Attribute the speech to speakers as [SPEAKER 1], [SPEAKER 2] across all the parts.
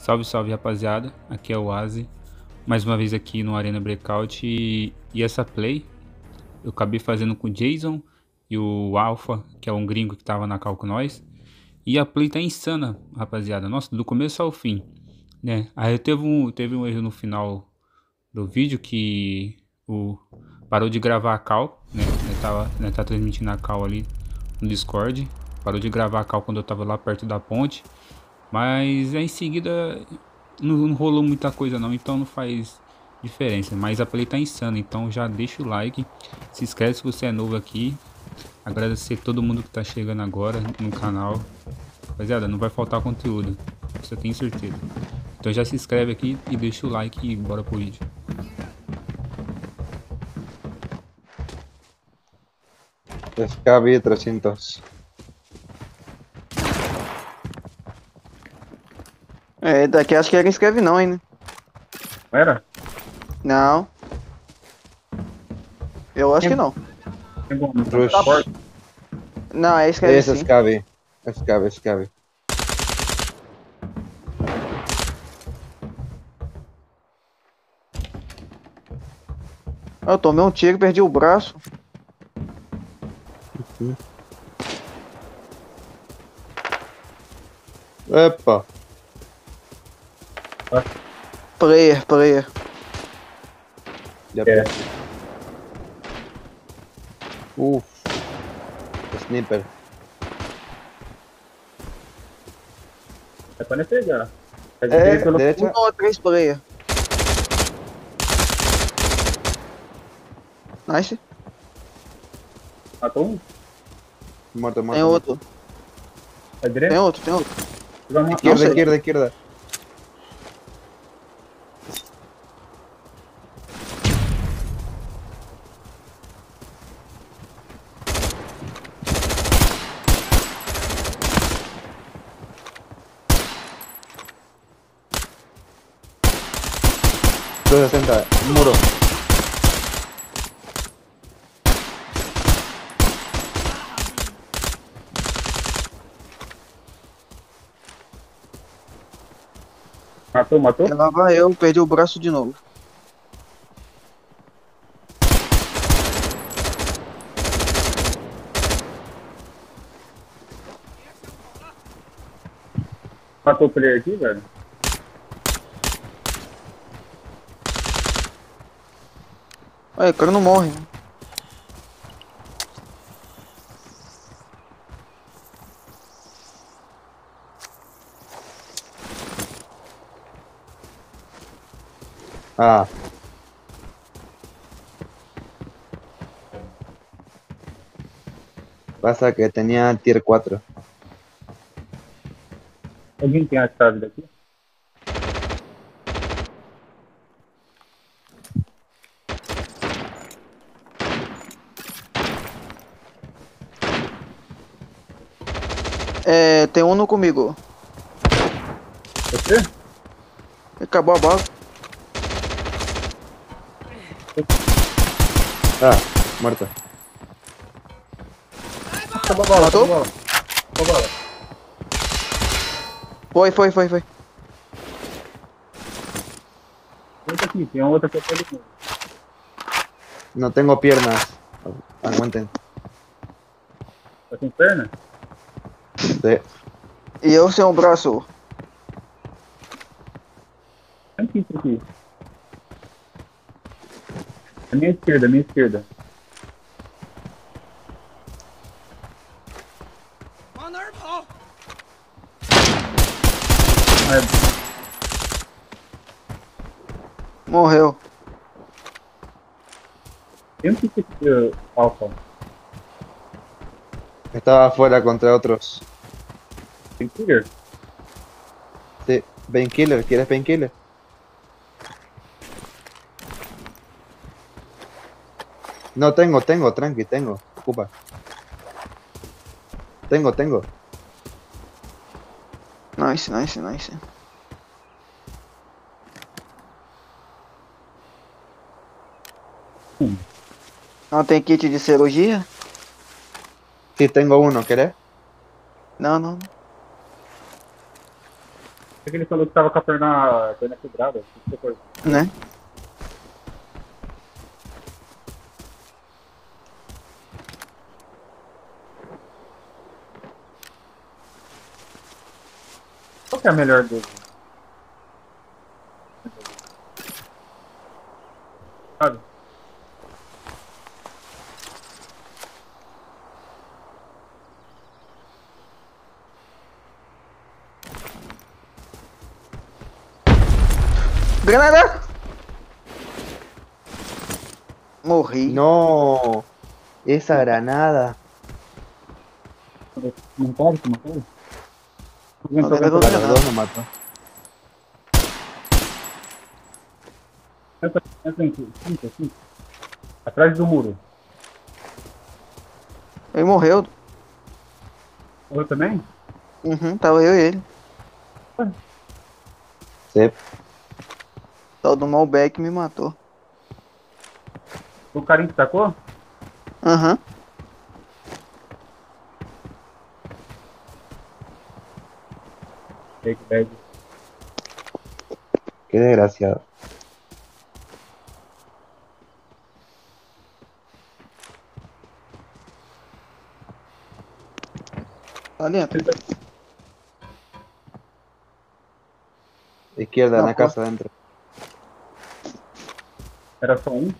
[SPEAKER 1] Salve, salve rapaziada, aqui é o Azi, mais uma vez aqui no Arena Breakout e, e essa play eu acabei fazendo com o Jason e o Alpha, que é um gringo que tava na cal com nós. E a play tá insana, rapaziada, nossa, do começo ao fim, né? Aí teve um, teve um erro no final do vídeo que o parou de gravar a cal, né? Ele tava, né, tá transmitindo a cal ali no Discord, parou de gravar a cal quando eu tava lá perto da ponte. Mas em seguida não, não, rolou muita coisa não, então não faz diferença. Mas a play tá insana, então já deixa o like, se inscreve se você é novo aqui. Agradecer todo mundo que tá chegando agora no canal. Rapaziada, não vai faltar conteúdo, isso eu tenho certeza. Então já se inscreve aqui e deixa o like e bora pro vídeo.
[SPEAKER 2] SKB 300.
[SPEAKER 3] É, daqui acho que ele escreve não, hein, né?
[SPEAKER 4] Era?
[SPEAKER 3] Não. Eu acho que não.
[SPEAKER 4] Tá porta.
[SPEAKER 3] Não, é escreve
[SPEAKER 2] Esse
[SPEAKER 3] sim.
[SPEAKER 2] SKB, SKB.
[SPEAKER 3] Eu tomei um tiro, perdi o braço.
[SPEAKER 2] Epa.
[SPEAKER 3] Player, player.
[SPEAKER 2] Yep.
[SPEAKER 4] É.
[SPEAKER 2] Yeah. Sniper.
[SPEAKER 4] É pra nem pegar. Tá é,
[SPEAKER 3] é
[SPEAKER 4] pelo...
[SPEAKER 3] um ou três player. Nice.
[SPEAKER 4] Matou um?
[SPEAKER 2] morto mata.
[SPEAKER 3] Tem outro.
[SPEAKER 4] Tá é direito?
[SPEAKER 3] Tem outro, tem outro. Esquerda,
[SPEAKER 2] esquerda, esquerda. 260, muro.
[SPEAKER 4] Matou, matou?
[SPEAKER 3] E lá vai eu, perdi o braço de novo.
[SPEAKER 4] Matou o player aqui, velho?
[SPEAKER 3] Olha, o cara não morre. né?
[SPEAKER 2] Ah. Pasa que tenía tier 4.
[SPEAKER 4] Alguém tem a chave daqui?
[SPEAKER 3] É, tem um no comigo.
[SPEAKER 4] Você?
[SPEAKER 3] Acabou a bala.
[SPEAKER 2] Ah, muerto.
[SPEAKER 4] Acabou a bola,
[SPEAKER 3] Matou?
[SPEAKER 4] acabou a bola. Acabou a bola.
[SPEAKER 3] Foi, foi, foi, foi.
[SPEAKER 4] Outra aqui, tem uma outra que eu ali.
[SPEAKER 2] No tengo piernas. Aguanten.
[SPEAKER 4] Tá sem perna?
[SPEAKER 2] Sí.
[SPEAKER 3] E eu sem um braço.
[SPEAKER 4] Aqui, aqui. A minha esquerda, a minha esquerda.
[SPEAKER 3] Morreu.
[SPEAKER 4] tem um que que uh, alfa.
[SPEAKER 2] Estaba afuera contra otros.
[SPEAKER 4] Tem killer?
[SPEAKER 2] Sí. Painkiller, ¿quieres painkiller? No tengo, tengo, tranqui, tengo. Ocupa. Tengo, tengo.
[SPEAKER 3] Nice, nice, nice. Não tem kit de cirurgia?
[SPEAKER 2] Sí, tengo uno, ¿querés?
[SPEAKER 3] Não, não.
[SPEAKER 4] É que ele falou que tava com a perna, a perna quebrada.
[SPEAKER 3] Né?
[SPEAKER 4] Qual que é a melhor dele?
[SPEAKER 3] Granada! Morri.
[SPEAKER 2] No, esa granada.
[SPEAKER 4] Não pode, não pode?
[SPEAKER 3] Não,
[SPEAKER 4] Alguém
[SPEAKER 3] deve
[SPEAKER 4] tá
[SPEAKER 3] haver
[SPEAKER 2] A los dos me mató.
[SPEAKER 4] Atrás do muro.
[SPEAKER 3] Ele morreu.
[SPEAKER 4] Eu também?
[SPEAKER 3] Uhum, tava eu e ele.
[SPEAKER 2] Sí.
[SPEAKER 3] Tal do Malbec me matou.
[SPEAKER 4] O carinha que tacou?
[SPEAKER 3] Aham.
[SPEAKER 4] Take bag.
[SPEAKER 2] Qué desgraciado.
[SPEAKER 3] Tá dentro.
[SPEAKER 2] Izquierda,
[SPEAKER 3] pues.
[SPEAKER 2] casa adentro.
[SPEAKER 4] Era só um?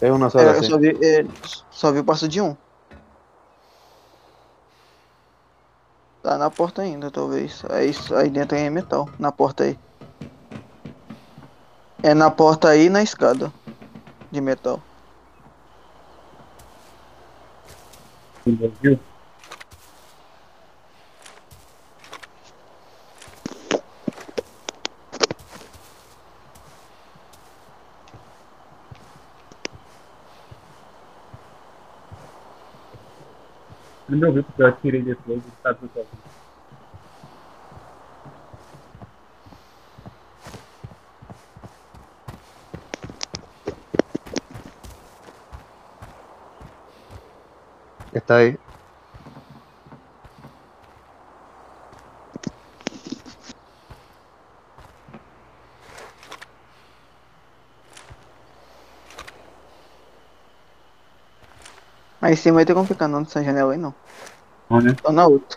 [SPEAKER 2] Es uno solo,
[SPEAKER 3] É, eu só vi, é, só vi o passo de um. Tá na porta ainda, talvez. Aí, aí dentro é metal. Na porta aí. É na porta aí e na escada. De metal.
[SPEAKER 4] Viu? Ele me ouviu porque eu atirei
[SPEAKER 3] Aí cima vai ter como ficar não nessa janela aí não.
[SPEAKER 4] Né?
[SPEAKER 3] Tô na outra.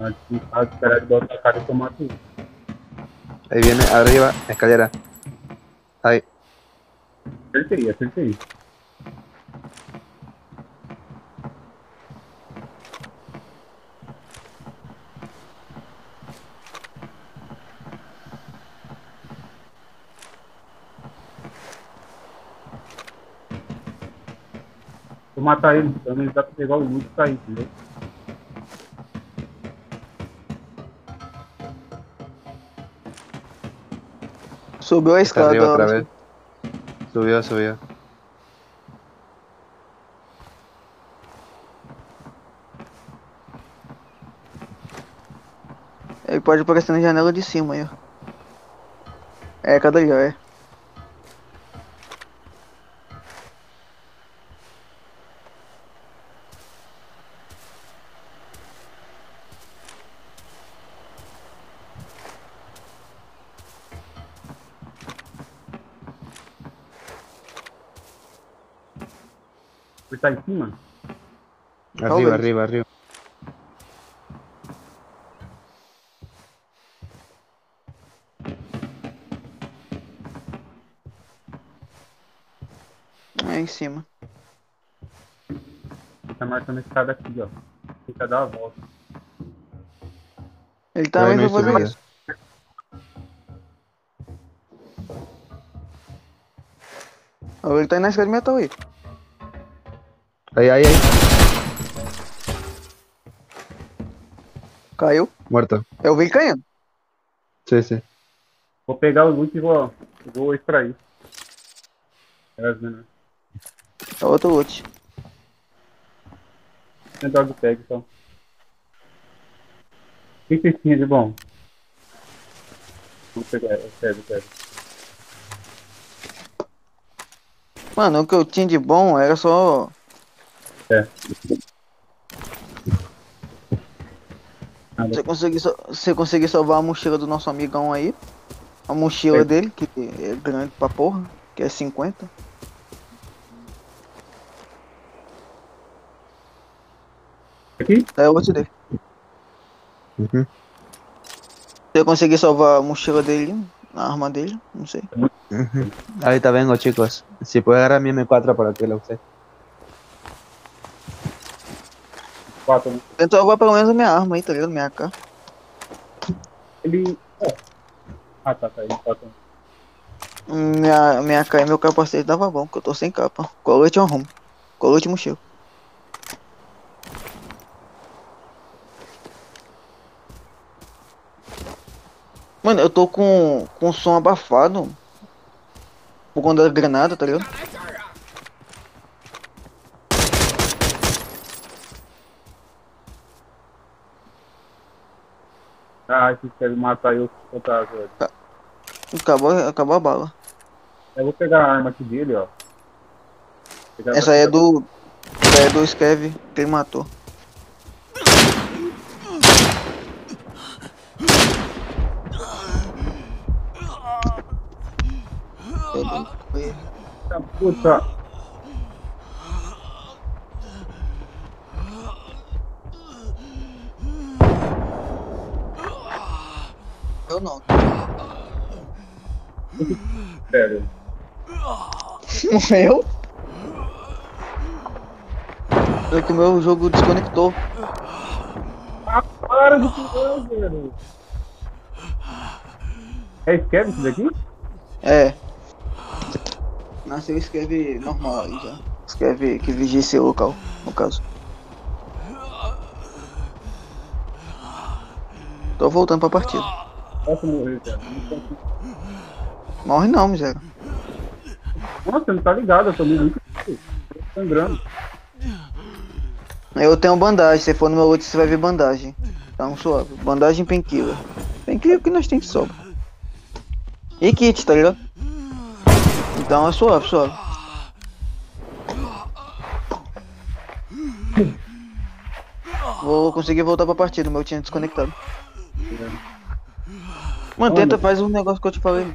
[SPEAKER 4] Antes de esperar ele botar a cara e tomar tudo.
[SPEAKER 2] Ahí viene, arriba, escalera. Ahí.
[SPEAKER 4] Acertei, acertei. Vou matar ele, pelo menos dá pra pegar o loot e sair, entendeu?
[SPEAKER 3] Subiu a
[SPEAKER 2] Está
[SPEAKER 3] escada.
[SPEAKER 2] arriba otra
[SPEAKER 3] ó.
[SPEAKER 2] vez. Subió, subió.
[SPEAKER 3] Ele pode aparecer na janela de cima aí, ó. É, cada ali, ó, é.
[SPEAKER 4] Ele tá em cima?
[SPEAKER 2] Arriba, arriba, arriba.
[SPEAKER 3] É em cima.
[SPEAKER 4] Tá marcando a escada aqui, ó. Fica dar a volta.
[SPEAKER 3] Ele tá indo fazer isso. Ele tá indo na escada de metal aí.
[SPEAKER 2] Aí, aí, aí.
[SPEAKER 3] Caiu.
[SPEAKER 2] Morta.
[SPEAKER 3] Eu vim caindo.
[SPEAKER 2] Sim, sim.
[SPEAKER 4] Vou pegar o loot e vou, vou extrair. É, né?
[SPEAKER 3] é outro loot.
[SPEAKER 4] Eu dog tag, então. O que vocês tinham de bom? Vou pegar, é, eu pego, eu pego.
[SPEAKER 3] Mano, o que eu tinha de bom era só
[SPEAKER 4] é.
[SPEAKER 3] Você conseguir, sal- você conseguir salvar a mochila do nosso amigão aí. A mochila
[SPEAKER 4] É.
[SPEAKER 3] dele, que é grande pra porra, que é 50.
[SPEAKER 4] Aqui?
[SPEAKER 3] Aí eu vou te dar.
[SPEAKER 2] Ujú.
[SPEAKER 3] Se eu conseguir salvar a mochila dele, a arma dele, não sei.
[SPEAKER 2] Ujú. Ahorita vengo, chicos. Si puede agarrar mi M4 para que lo use.
[SPEAKER 4] Quatro.
[SPEAKER 3] Tenta salvar pelo menos a minha arma aí, tá ligado? Minha AK.
[SPEAKER 4] Ele. é. Ah, tá, tá. Ele quatro.
[SPEAKER 3] Minha, minha AK e meu capacete dava bom, porque eu tô sem capa. Colete on home. Colete mochila. Mano, eu tô com, com som abafado. Por conta da granada, tá ligado?
[SPEAKER 4] Ah, se quer matar eu, botar agora.
[SPEAKER 3] Acabou, acabou a bala.
[SPEAKER 4] Eu vou pegar a arma aqui dele, ó. Pegar
[SPEAKER 3] Essa aí é do. Essa aí é do Skev que ele matou.
[SPEAKER 4] Puta,
[SPEAKER 3] Morreu? É que o meu jogo desconectou.
[SPEAKER 4] Ah, para de pular, velho. É esquerdo isso daqui?
[SPEAKER 3] É. Nasceu escreve normal aí já. Escreve que vigia esse local, no caso. Tô voltando pra partida.
[SPEAKER 4] Posso morrer, cara.
[SPEAKER 3] Morre não, miséria.
[SPEAKER 4] Nossa, não tá ligado, eu tomei muito. Tô sangrando.
[SPEAKER 3] Eu tenho bandagem, se for no meu loot você vai ver bandagem. Então suave. Bandagem penquila. Penquila que nós tem que sobra. E kit, tá ligado? Então é suave, suave. Vou conseguir voltar pra partida, meu tinha desconectado. Mano, tenta, faz um negócio que eu te falei.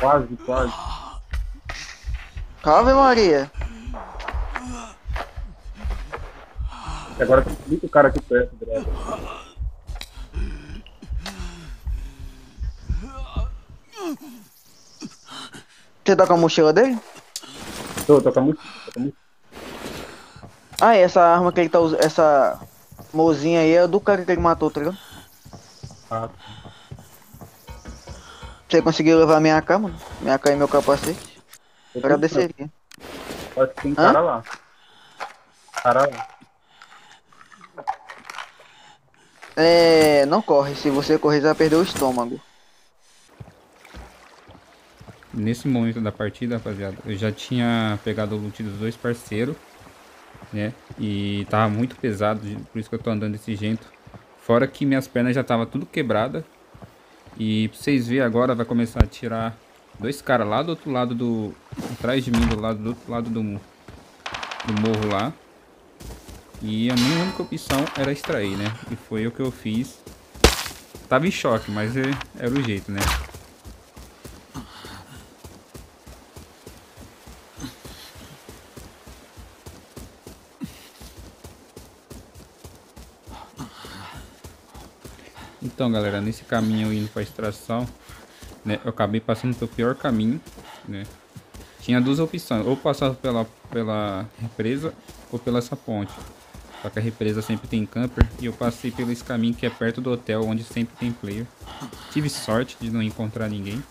[SPEAKER 4] Quase, quase.
[SPEAKER 3] Ave Maria.
[SPEAKER 4] E agora tem muito cara aqui perto, brother.
[SPEAKER 3] Você tá com a mochila dele?
[SPEAKER 4] Tô, tô com a muito. Tô com.
[SPEAKER 3] Ah, e essa arma que ele tá usando, essa mozinha aí é do cara que ele matou, tá ligado?
[SPEAKER 4] Ah,
[SPEAKER 3] Você conseguiu levar minha mano? Minha AK e meu capacete?
[SPEAKER 4] Tô
[SPEAKER 3] Agradeceria.
[SPEAKER 4] Acho que tem
[SPEAKER 3] Hã?
[SPEAKER 4] cara lá. Cara lá.
[SPEAKER 3] É, não corre. Se você correr, você vai perder o estômago.
[SPEAKER 1] Nesse momento da partida, rapaziada, eu já tinha pegado o loot dos dois parceiros, né? E tava muito pesado, por isso que eu tô andando desse jeito. Fora que minhas pernas já tava tudo quebrada. E pra vocês verem agora, vai começar a tirar dois caras lá do outro lado do... Atrás de mim, do lado do outro lado do, do morro lá. E a minha única opção era extrair, né? E foi o que eu fiz. Tava em choque, mas é- era o jeito, né? Então, galera, nesse caminho indo para extração, né, eu acabei passando pelo pior caminho, né? Tinha duas opções, ou passar pela, pela represa ou pela essa ponte. Só que a represa sempre tem camper e eu passei pelo esse caminho que é perto do hotel, onde sempre tem player. Tive sorte de não encontrar ninguém.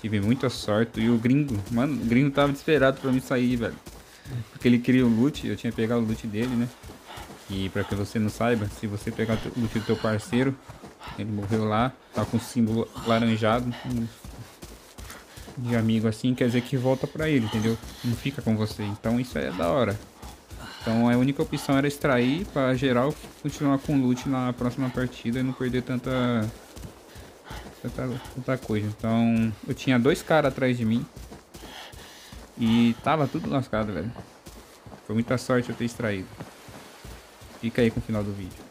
[SPEAKER 1] Tive muita sorte. E o gringo, mano, o gringo tava desesperado pra me sair, velho. Porque ele queria o loot, eu tinha pegado o loot dele, né? E pra que você não saiba, se você pegar o loot do teu parceiro, ele morreu lá, tá com o símbolo laranjado de amigo assim, quer dizer que volta pra ele, entendeu? Não fica com você. Então isso é da hora. Então a única opção era extrair pra geral continuar com loot na próxima partida e não perder tanta tanta, tanta coisa. Então eu tinha dois caras atrás de mim. E tava tudo lascado, velho. Foi muita sorte eu ter extraído. Fica aí com o final do vídeo.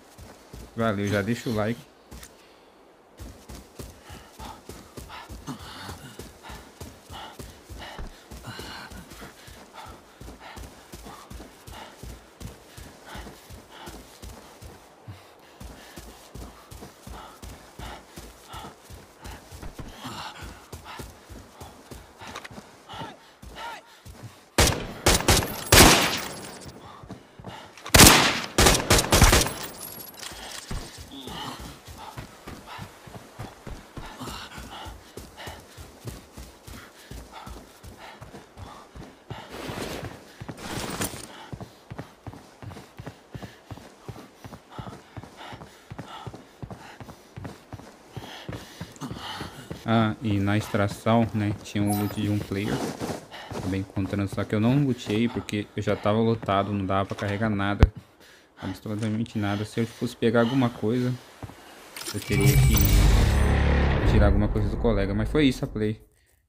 [SPEAKER 1] Valeu, já deixa o like. Ah, e na extração, né, tinha um loot de um player. Acabei encontrando, só que eu não lootei porque eu já tava lotado, não dava pra carregar nada. Absolutamente nada. Se eu fosse pegar alguma coisa, eu teria que tirar alguma coisa do colega. Mas foi isso a play.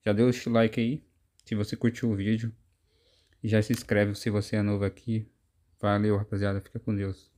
[SPEAKER 1] Já deu o like aí, se você curtiu o vídeo. Já se inscreve se você é novo aqui. Valeu, rapaziada. Fica com Deus.